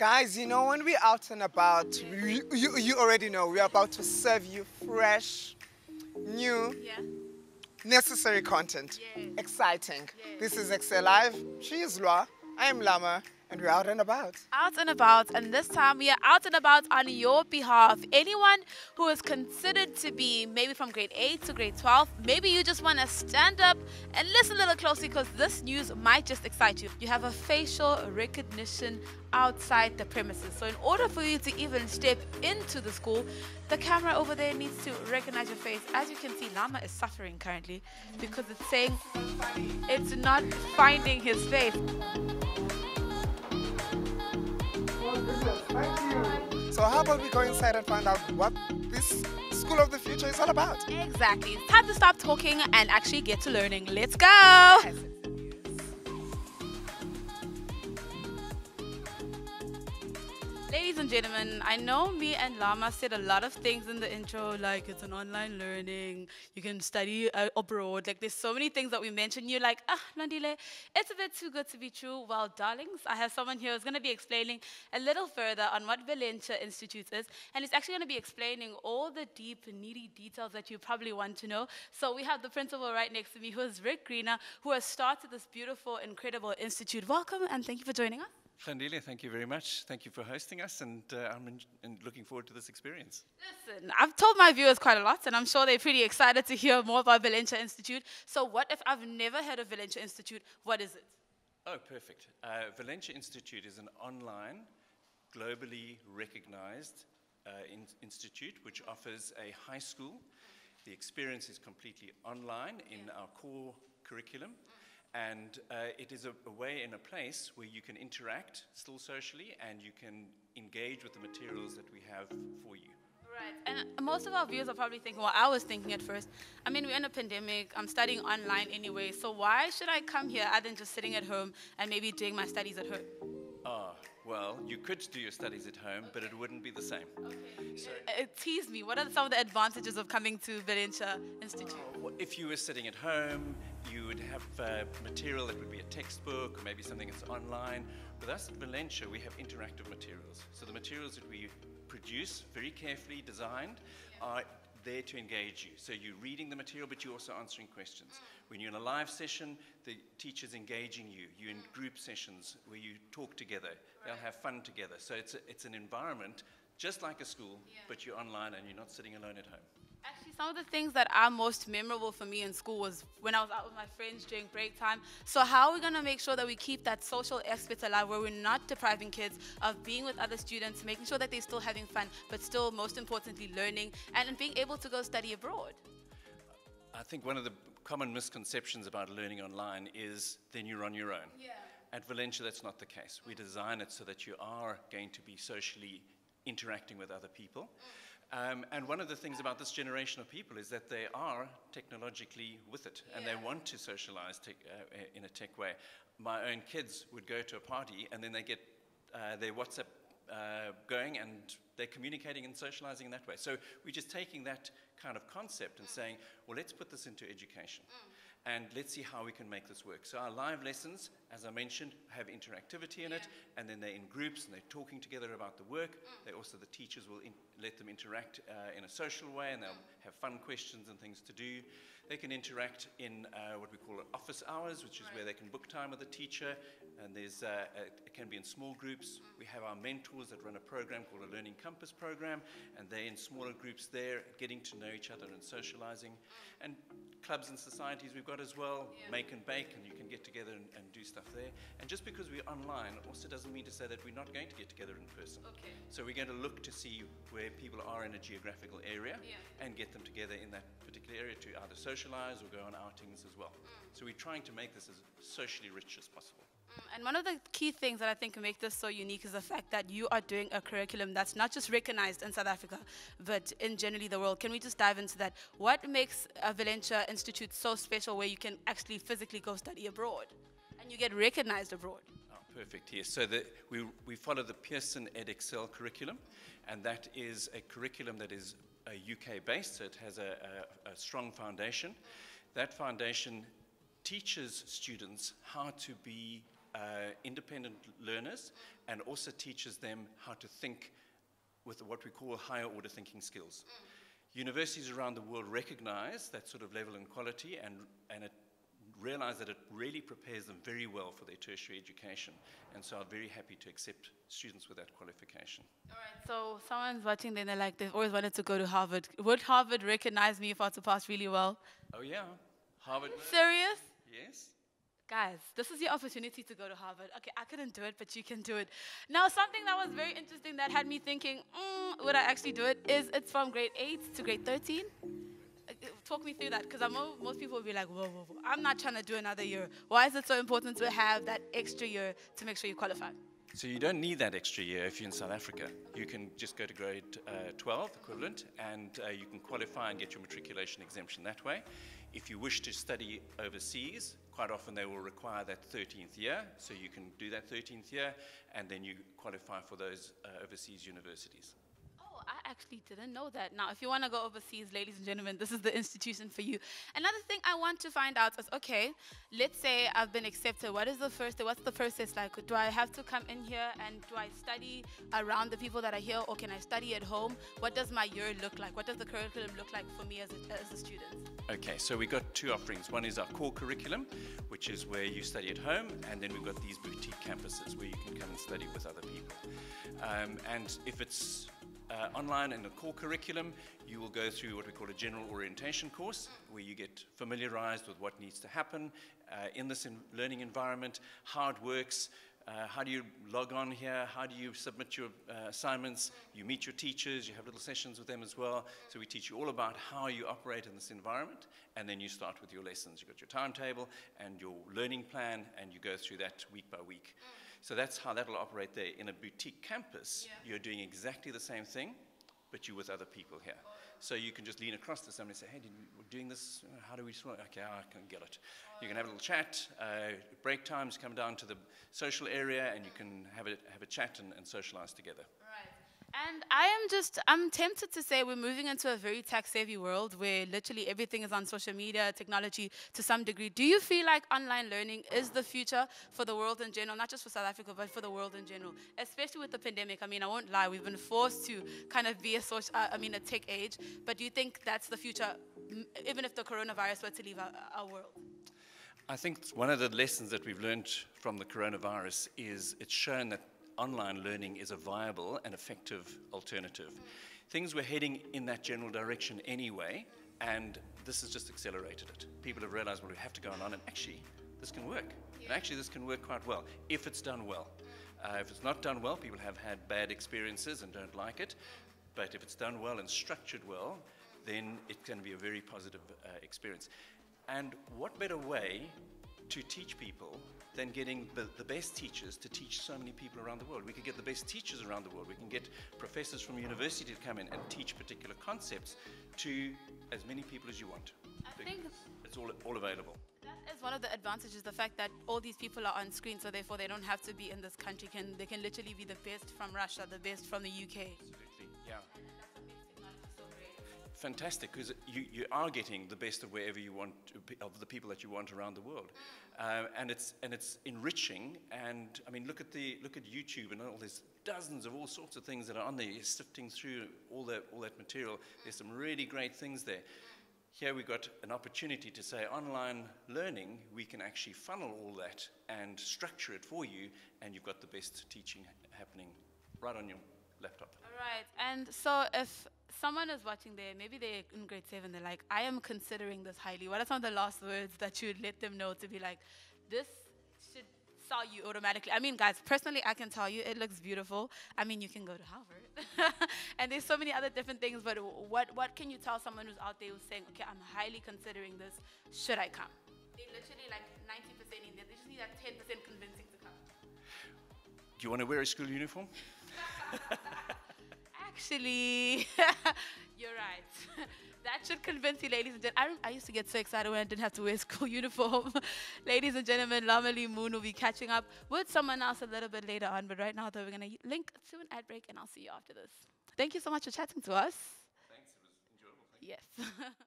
Guys, you know, when we're out and about, we, you, you already know, we're about to serve you fresh, new, Yeah. necessary content. Yes. Exciting. Yes. This is Ekse Live. She is Lwa. I am Lama. And we're out and about. Out and about, and this time we are out and about on your behalf. Anyone who is considered to be maybe from grade 8 to grade 12, maybe you just want to stand up and listen a little closely because this news might just excite you. You have a facial recognition outside the premises. So, in order for you to even step into the school, the camera over there needs to recognize your face. As you can see, Lama is suffering currently because it's saying it's not finding his face. So how about we go inside and find out what this School of the Future is all about? Exactly. It's time to stop talking and actually get to learning. Let's go. Ladies and gentlemen, I know me and Lama said a lot of things in the intro, like it's an online learning, you can study uh, abroad. Like there's so many things that we mentioned. You're like, ah, Nandile, it's a bit too good to be true. Well, darlings, I have someone here who's going to be explaining a little further on what Valenture Institute is, and it's actually going to be explaining all the deep, needy details that you probably want to know. So we have the principal right next to me, who is Rick Greener, who has started this beautiful, incredible institute. Welcome, and thank you for joining us. Glandile, thank you very much. Thank you for hosting us, and uh, I'm in, in looking forward to this experience. Listen, I've told my viewers quite a lot, and I'm sure they're pretty excited to hear more about Valenture Institute. So, what if I've never heard of Valenture Institute? What is it? Oh, perfect. Uh, Valenture Institute is an online, globally recognized uh, in- institute which offers a high school. The experience is completely online in our core curriculum. And uh, it is a, a way and a place where you can interact still socially and you can engage with the materials that we have for you. Right. And most of our viewers are probably thinking, well, I was thinking at first, I mean, we're in a pandemic, I'm studying online anyway, so why should I come here other than just sitting at home and maybe doing my studies at home? Ah, well, you could do your studies at home, but it wouldn't be the same. So, Uh, tease me. What are some of the advantages of coming to Valenture Institute? Well, If you were sitting at home, you would have uh, material that would be a textbook or maybe something that's online. With us at Valenture, we have interactive materials. So the materials that we produce, very carefully designed, are there to engage you. So you're reading the material, but you're also answering questions. When you're in a live session, the teacher's engaging you. You're in group sessions where you talk together. They'll have fun together. So it's, a, it's an environment just like a school, but you're online and you're not sitting alone at home. Actually, some of the things that are most memorable for me in school was when I was out with my friends during break time. So, how are we going to make sure that we keep that social aspect alive where we're not depriving kids of being with other students, making sure that they're still having fun, but still, most importantly, learning and being able to go study abroad? I think one of the common misconceptions about learning online is then you're on your own. Yeah. At Valenture, that's not the case. We design it so that you are going to be socially interacting with other people. Mm. Um, and one of the things about this generation of people is that they are technologically with it and they want to socialize tech, uh, in a tech way. My own kids would go to a party and then they get uh, their WhatsApp uh, going and they're communicating and socializing in that way. So we're just taking that kind of concept and saying, well, let's put this into education. And let's see how we can make this work. So our live lessons, as I mentioned, have interactivity in it, and then they're in groups and they're talking together about the work. They also the teachers will in, let them interact uh, in a social way, and they'll have fun questions and things to do. They can interact in uh, what we call office hours, which is where they can book time with the teacher, and there's uh, it can be in small groups. We have our mentors that run a program called a Learning Compass program, and they're in smaller groups there, getting to know each other and socializing. And clubs and societies we've got as well, make and bake, and you can get together and, and do stuff there. And just because we're online also doesn't mean to say that we're not going to get together in person. Okay. So we're going to look to see where people are in a geographical area Yeah. and get them together in that particular area to either socialize or go on outings as well. So we're trying to make this as socially rich as possible. And one of the key things that I think make this so unique is the fact that you are doing a curriculum that's not just recognized in South Africa, but in generally the world. Can we just dive into that? What makes a Valenture Institute so special where you can actually physically go study abroad and you get recognized abroad? Oh, perfect. Yes. So the, we, we follow the Pearson EdExcel curriculum, and that is a curriculum that is uh, UK based, so it has a, a, a strong foundation. That foundation teaches students how to be uh, independent learners and also teaches them how to think with what we call higher order thinking skills. Universities around the world recognize that sort of level and quality and, and it realize that it really prepares them very well for their tertiary education. And so I'm very happy to accept students with that qualification. All right, so someone's watching then they're like, they've always wanted to go to Harvard. Would Harvard recognize me if I were to pass really well? Oh, yeah. Harvard. Serious? Yes. Guys, this is your opportunity to go to Harvard. Okay, I couldn't do it, but you can do it. Now, something that was very interesting that had me thinking, mm, would I actually do it, is it's from grade 8 to grade 13. Uh, Talk me through that, because I know most people will be like, whoa, whoa, whoa, I'm not trying to do another year. Why is it so important to have that extra year to make sure you qualify? So you don't need that extra year if you're in South Africa. You can just go to grade uh, 12 equivalent and uh, you can qualify and get your matriculation exemption that way. If you wish to study overseas, quite often they will require that 13th year, so you can do that 13th year and then you qualify for those uh, overseas universities. Actually didn't know that. Now, if you want to go overseas, ladies and gentlemen, this is the institution for you. Another thing I want to find out is okay, let's say I've been accepted. What is the first what's the process like? Do I have to come in here and do I study around the people that are here or can I study at home? What does my year look like? What does the curriculum look like for me as a, as a student? Okay, so we've got two offerings. One is our core curriculum, which is where you study at home, and then we've got these boutique campuses where you can come and study with other people. Um, and if it's uh, online in the core curriculum, you will go through what we call a general orientation course, where you get familiarized with what needs to happen uh, in this in learning environment, how it works, uh, how do you log on here? How do you submit your uh, assignments? You meet your teachers, you have little sessions with them as well. So we teach you all about how you operate in this environment, and then you start with your lessons. You've got your timetable and your learning plan, and you go through that week by week. So that's how that'll operate there. In a boutique campus, Yeah. you're doing exactly the same thing, but you're with other people here. So you can just lean across to somebody and say, hey, did, we're doing this, how do we sort Okay, I can get it. You can have a little chat, uh, break times, come down to the social area and you can have a, have a chat and, and socialize together. Right. And I am just, I'm tempted to say we're moving into a very tech savvy world where literally everything is on social media, technology to some degree. Do you feel like online learning is the future for the world in general, not just for South Africa, but for the world in general, especially with the pandemic? I mean, I won't lie, we've been forced to kind of be a social, uh, I mean, a tech age, but do you think that's the future, even if the coronavirus were to leave our, our world? I think one of the lessons that we've learned from the coronavirus is it's shown that online learning is a viable and effective alternative. Things were heading in that general direction anyway, and this has just accelerated it. People have realized, well, we have to go on, and actually, this can work. And actually, this can work quite well if it's done well. Uh, if it's not done well, people have had bad experiences and don't like it. But if it's done well and structured well, then it can be a very positive uh, experience. And what better way to teach people than getting the, the best teachers to teach so many people around the world? We could get the best teachers around the world. We can get professors from university to come in and teach particular concepts to as many people as you want. I think- it's all, all available. That is one of the advantages, the fact that all these people are on screen, so therefore they don't have to be in this country. Can they can literally be the best from Russia, the best from the UK. Absolutely, yeah. Fantastic, because you, you are getting the best of wherever you want, of the people that you want around the world, uh, and it's and it's enriching. And I mean, look at the look at YouTube and all. these dozens of all sorts of things that are on there. You're sifting through all that all that material. There's some really great things there. Here we've got an opportunity to say online learning. We can actually funnel all that and structure it for you, and you've got the best teaching happening right on your laptop. All right, and so if someone is watching there, maybe they're in grade seven, they're like, I am considering this highly. What are some of the last words that you would let them know to be like, this should sell you automatically? I mean, guys, personally, I can tell you it looks beautiful. I mean, you can go to Harvard, and there's so many other different things. But what what can you tell someone who's out there who's saying, okay, I'm highly considering this. Should I come? They literally like 90% in there. They just need that 10% convincing to come. Do you want to wear a school uniform? Actually, you're right. that should convince you, ladies and gentlemen. I, I used to get so excited when I didn't have to wear school uniform. ladies and gentlemen, Lamali Moon will be catching up with someone else a little bit later on. But right now, though, we're going to link to an ad break, and I'll see you after this. Thank you so much for chatting to us. Thanks, it was enjoyable. Yes.